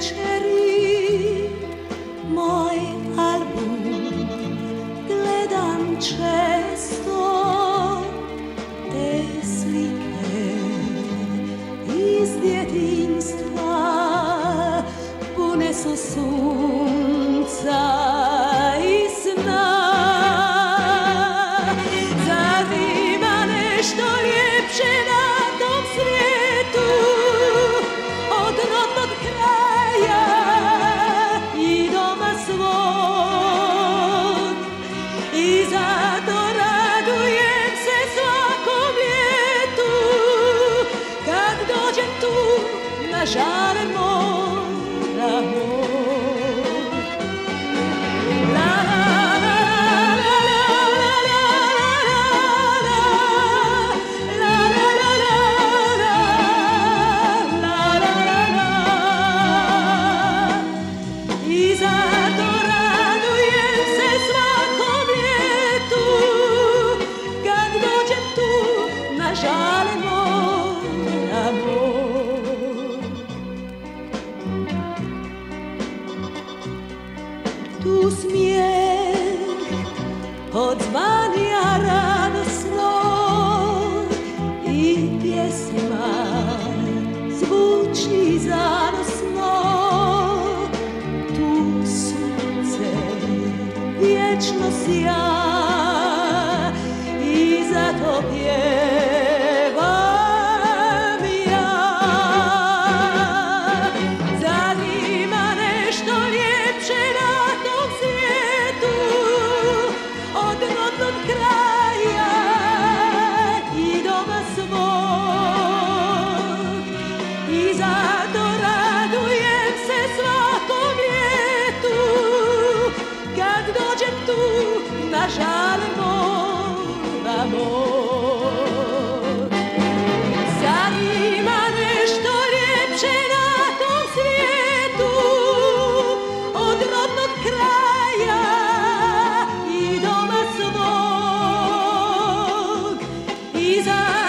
večeri moj album gledam često te slike iz djetinstva pune su sunce viajar. tu smijeh odzvanija radosno i pjesma zvuči zanosno tu sunce vječno sija i zato pjesma allá del mond amor. Sad ima nešto ljepše na tom svijetu od rodnog kraja i doma svog. I za